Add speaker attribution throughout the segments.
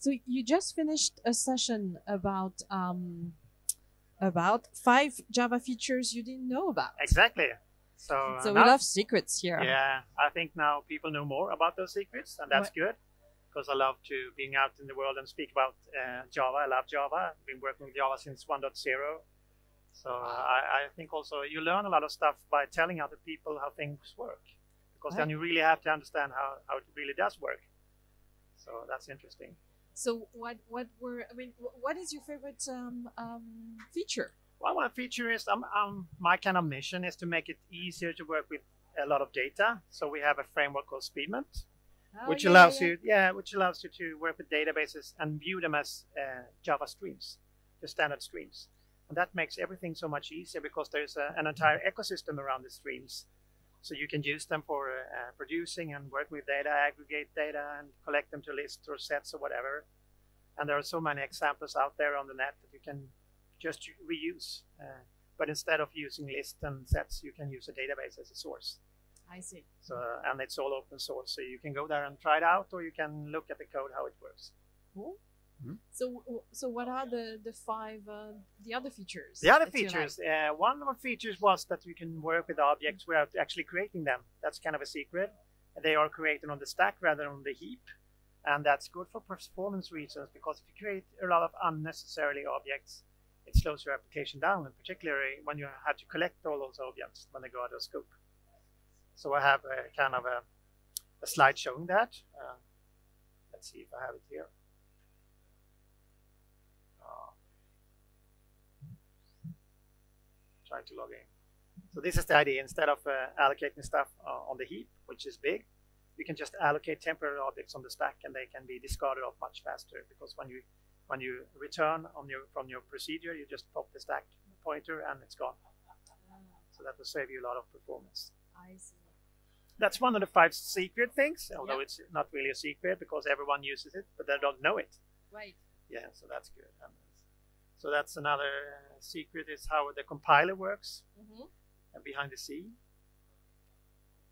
Speaker 1: So you just finished a session about um, about five Java features you didn't know about.
Speaker 2: Exactly. So,
Speaker 1: So we love secrets here.
Speaker 2: Yeah, I think now people know more about those secrets, and that's good because I love to being out in the world and speak about uh, Java. I love Java. I've been working with Java since 1.0. So I, I think also you learn a lot of stuff by telling other people how things work, because then you really have to understand how, how it really does work. So that's interesting.
Speaker 1: So what what were I mean what is your favorite um, um, feature?
Speaker 2: Well, one feature is um, um, my kind of mission is to make it easier to work with a lot of data. So we have a framework called Speedment,
Speaker 1: Oh,
Speaker 2: which
Speaker 1: yeah,
Speaker 2: allows
Speaker 1: yeah,
Speaker 2: you, yeah, which allows you to work with databases and view them as uh, Java streams, the standard streams, and that makes everything so much easier because there's a, an entire ecosystem around the streams, so you can use them for uh, producing and work with data, aggregate data, and collect them to lists or sets or whatever. And there are so many examples out there on the net that you can just reuse. Uh, but instead of using lists and sets, you can use a database as a source.
Speaker 1: I see.
Speaker 2: So, and it's all open source, so you can go there and try it out, or you can look at the code how it works.
Speaker 1: Cool.
Speaker 2: Mhm.
Speaker 1: So so what are the the five uh, the other features?
Speaker 2: The other
Speaker 1: that you like?
Speaker 2: features, uh, one of the features was that you can work with objects without actually creating them. That's kind of a secret. They are created on the stack rather than on the heap, and that's good for performance reasons because if you create a lot of unnecessarily objects, it slows your application down, and particularly when you have to collect all those objects when they go out of scope. So I have a kind of a, a slide showing that. Uh, let's see if I have it here. Uh, trying to log in. So this is the idea. Instead of uh, allocating stuff uh, on the heap, which is big, you can just allocate temporary objects on the stack, and they can be discarded off much faster. Because when you when you return on your from your procedure, you just pop the stack pointer, and it's gone. So that will save you a lot of performance.
Speaker 1: I see.
Speaker 2: That's one of the five secret things, although
Speaker 1: Yeah.
Speaker 2: it's not really a secret because everyone uses it, but they don't know it.
Speaker 1: Right.
Speaker 2: Yeah, so that's good. And so that's another uh, secret is how the compiler works
Speaker 1: hmm
Speaker 2: uh, behind the scene.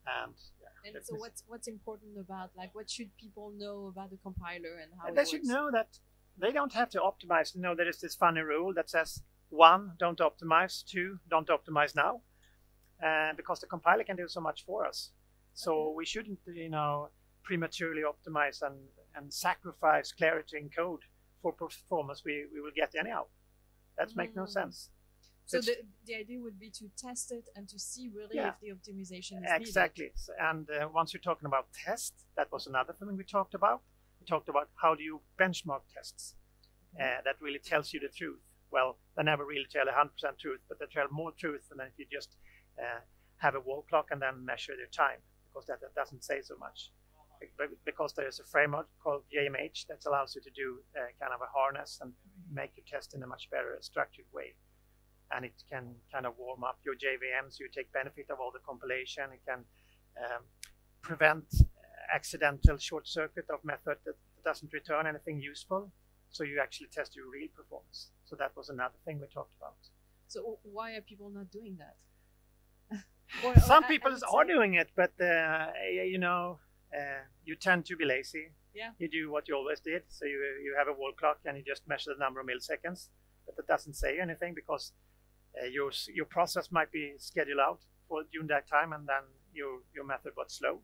Speaker 2: And yeah,
Speaker 1: And so what's what's important about like what should people know about the compiler and how
Speaker 2: And they
Speaker 1: works?
Speaker 2: should know that they don't have to optimize. You know, there is this funny rule that says one, don't optimize, two, don't optimize now, uh, because the compiler can do so much for us. So
Speaker 1: Okay.
Speaker 2: we shouldn't, you know, prematurely optimize and, and sacrifice clarity in code for performance we, we will get anyhow. That makes no
Speaker 1: Mm.
Speaker 2: sense.
Speaker 1: So
Speaker 2: It's-
Speaker 1: the, the idea would be to test it and to see really
Speaker 2: Yeah.
Speaker 1: if the optimization is
Speaker 2: Exactly. And uh, once you're talking about test, that was another thing we talked about. We talked about how do you benchmark tests uh, that really tells you the truth. Well, they never really tell 100% truth, but they tell more truth than if you just uh, have a wall clock and then measure their time, because that, that doesn't say so much. Be- be- Because there is a framework called JMH that allows you to do uh, kind of a harness and make your test in a much better structured way and it can kind of warm up your JVMs. You take benefit of all the compilation. It can um, prevent accidental short circuit of method that doesn't return anything useful. So you actually test your real performance. So that was another thing we talked about.
Speaker 1: So why are people not doing that? Or- or
Speaker 2: Some people are doing it, but uh, you know, uh, you tend to be lazy.
Speaker 1: Yeah.
Speaker 2: You do what you always did. So you you have a wall clock and you just measure the number of milliseconds, but that doesn't say anything because uh, your your process might be scheduled out for during that time, and then your your method was slow,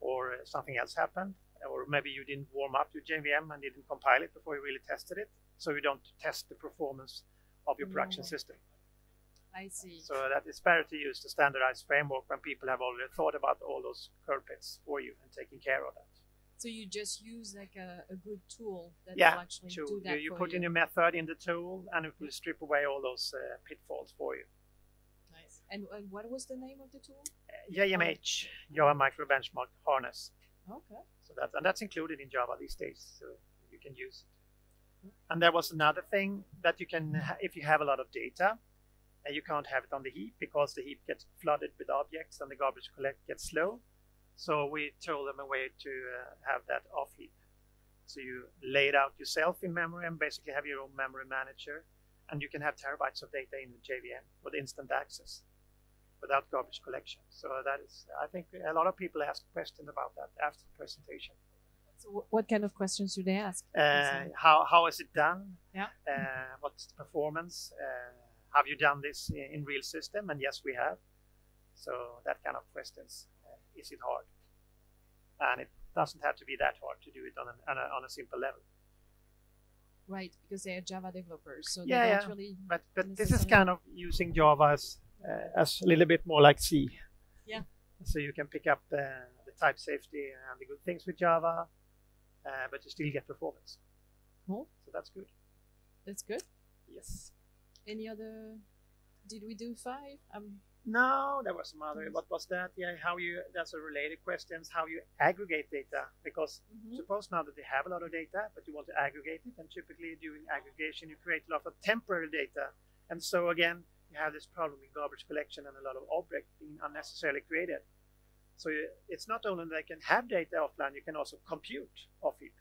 Speaker 2: or uh, something else happened, or maybe you didn't warm up your JVM and didn't compile it before you really tested it. So you don't test the performance of your production system.
Speaker 1: I see.
Speaker 2: So that is better to use the standardized framework when people have already thought about all those curl pits for you and taking care of that.
Speaker 1: So you just use like a, a good tool that
Speaker 2: Yeah,
Speaker 1: will actually
Speaker 2: To,
Speaker 1: do
Speaker 2: you,
Speaker 1: that
Speaker 2: you
Speaker 1: for
Speaker 2: put
Speaker 1: you.
Speaker 2: in your method in the tool and it will strip away all those uh, pitfalls for you.
Speaker 1: Nice. And, and what was the name of the tool?
Speaker 2: Uh, JMH, Java Micro Benchmark Harness.
Speaker 1: Okay.
Speaker 2: So that and that's included in Java these days, so you can use it. And there was another thing that you can, if you have a lot of data, and you can't have it on the heap because the heap gets flooded with objects and the garbage collect gets slow. So we told them a way to uh, have that off heap. So you lay it out yourself in memory and basically have your own memory manager, and you can have terabytes of data in the JVM with instant access without garbage collection. So that is, I think a lot of people ask questions about that after the presentation.
Speaker 1: So what kind of questions do they ask?
Speaker 2: Uh, how, how is it done?
Speaker 1: Yeah.
Speaker 2: Uh, what's the performance? Uh, have you done this in, in real system? And yes, we have. So that kind of questions. Uh, is it hard? And it doesn't have to be that hard to do it on, an, on, a, on a simple level.
Speaker 1: Right, because they are Java developers, so
Speaker 2: Yeah,
Speaker 1: they
Speaker 2: yeah.
Speaker 1: don't really.
Speaker 2: But but this is kind of using Java as, uh, as a little bit more like C.
Speaker 1: Yeah.
Speaker 2: So you can pick up the, the type safety and the good things with Java, uh, but you still get performance.
Speaker 1: Cool.
Speaker 2: So that's good.
Speaker 1: That's good.
Speaker 2: Yes.
Speaker 1: Any other? Did we do five? Um,
Speaker 2: No, there was some other. What was that? Yeah, how you? That's a related questions. How you aggregate data? Because
Speaker 1: mhm.
Speaker 2: suppose now that they have a lot of data, but you want to aggregate it, and typically during aggregation, you create a lot of temporary data, and so again, you have this problem with garbage collection and a lot of objects being unnecessarily created. So you, it's not only that you can have data offline, you can also compute off heap.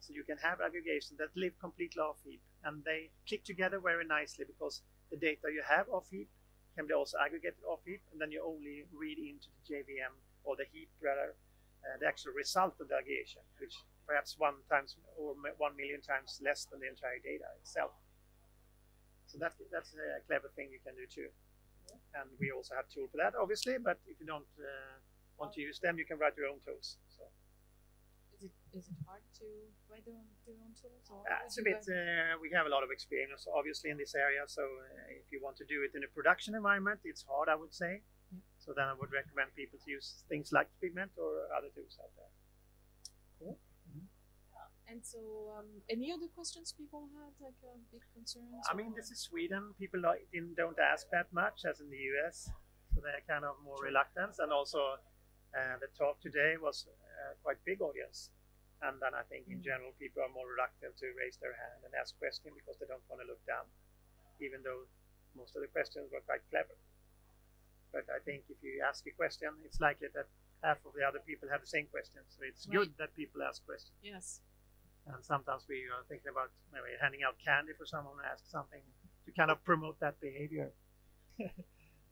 Speaker 2: So you can have aggregation that live completely off heap, and they click together very nicely because the data you have off heap can be also aggregated off heap, and then you only read into the JVM or the heap rather uh, the actual result of the aggregation, which perhaps one times or one million times less than the entire data itself. So that that's a clever thing you can do too. And we also have tool for that, obviously. But if you don't uh, want to use them, you can write your own tools. So
Speaker 1: it is it hard to write their own, their own tools? Or
Speaker 2: uh, it's a bit. Uh, we have a lot of experience, obviously, in this area. So uh, if you want to do it in a production environment, it's hard, I would say.
Speaker 1: Yeah.
Speaker 2: So then I would recommend people to use things like Speedment or other tools out there. Cool.
Speaker 1: And so, um, any other questions people had, like uh, big concerns?
Speaker 2: I mean, this is Sweden. People like, didn't, don't ask that much as in the US, so they're kind of more reluctant. And also, uh, the talk today was uh, quite big audience, and then I think in
Speaker 1: Mm.
Speaker 2: general people are more reluctant to raise their hand and ask questions because they don't want to look down, even though most of the questions were quite clever. But I think if you ask a question, it's likely that half of the other people have the same question. So it's good that people ask questions.
Speaker 1: yes.
Speaker 2: And sometimes we are thinking about maybe handing out candy for someone who asks something to kind of promote that behavior.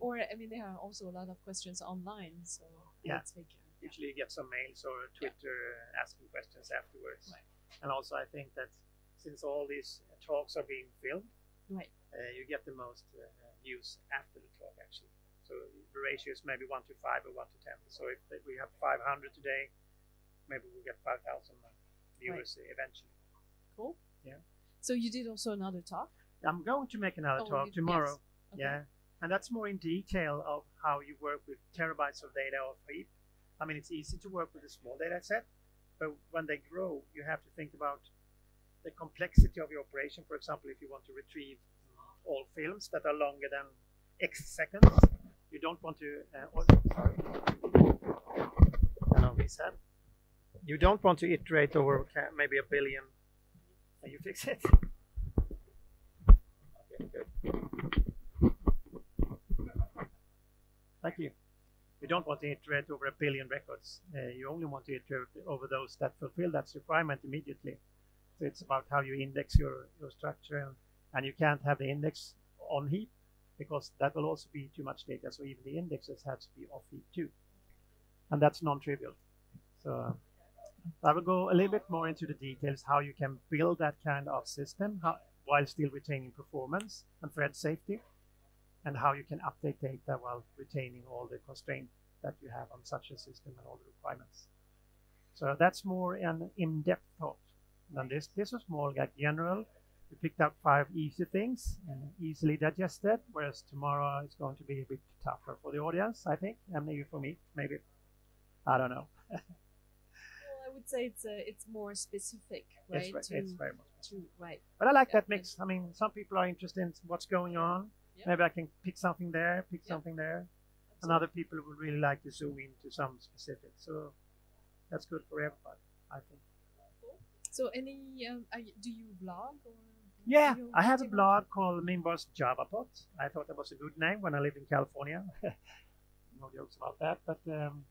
Speaker 1: Or I mean, there are also a lot of questions online, so
Speaker 2: Yeah.
Speaker 1: let's make. uh, yeah.
Speaker 2: Usually you get some mails or Twitter uh, asking questions afterwards.
Speaker 1: Right.
Speaker 2: And also I think that since all these talks are being filmed,
Speaker 1: Right.
Speaker 2: uh, you get the most uh, views after the talk actually. So the ratio is maybe 1 to 5 or 1 to 10. So if we have 500 today, maybe we'll get 5,000 viewers eventually.
Speaker 1: Cool.
Speaker 2: Yeah.
Speaker 1: So you did also another talk.
Speaker 2: I'm going to make another
Speaker 1: Oh,
Speaker 2: talk
Speaker 1: you-
Speaker 2: tomorrow.
Speaker 1: yes. Okay.
Speaker 2: Yeah, and that's more in detail of how you work with terabytes of data off heap. I mean, it's easy to work with a small data set, but when they grow, you have to think about the complexity of your operation. For example, if you want to retrieve all films that are longer than X seconds, you don't want to. Uh, Lisa. You don't want to iterate over maybe a billion. You fix it? Okay, good. Thank you. You don't want to iterate over a billion records. Uh, you only want to iterate over those that fulfill that requirement immediately. So it's about how you index your, your structure, and, and you can't have the index on heap because that will also be too much data. So even the indexes have to be off heap too, and that's non-trivial. So I will go a little bit more into the details how you can build that kind of system how, while still retaining performance and thread safety, and how you can update data while retaining all the constraints that you have on such a system and all the requirements. So that's more an in-depth thought than this. This was more like general. We picked up five easy things, uh, easily digested, whereas tomorrow is going to be a bit tougher for the audience, I think, and maybe for me, maybe. I don't know.
Speaker 1: Well, I would say it's uh, it's more specific, right?
Speaker 2: It's, ve- it's very much.
Speaker 1: to right.
Speaker 2: But I like
Speaker 1: Yeah,
Speaker 2: that mix. I mean, some people are interested in what's going on.
Speaker 1: Yeah.
Speaker 2: Maybe I can pick something there, pick
Speaker 1: Yeah.
Speaker 2: something there. And other people would really like to zoom into some specifics. So that's good for everybody, I think.
Speaker 1: So, any um, you, do you blog or?
Speaker 2: Yeah,
Speaker 1: you
Speaker 2: I have a blog called Minbos JavaPot. I thought that was a good name when I lived in California. no jokes about that, but um,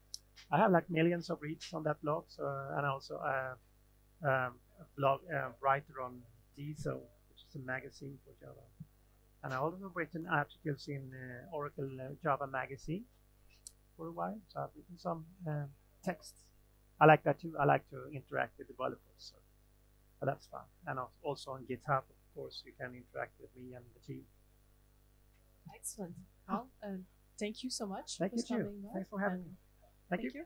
Speaker 2: I have like millions of reads on that blog. So, and also uh, um, a blog uh, writer on DZone, which is a magazine for Java. And I also written articles in uh, Oracle uh, Java magazine for a while. So I've written some uh, texts. I like that too. I like to interact with developers, so but that's fun. And also on GitHub, of course, you can interact with me and the team.
Speaker 1: Excellent. Well, uh, thank you so much
Speaker 2: Thank
Speaker 1: for
Speaker 2: you
Speaker 1: by.
Speaker 2: Thanks for having me. Thank, you.
Speaker 1: you.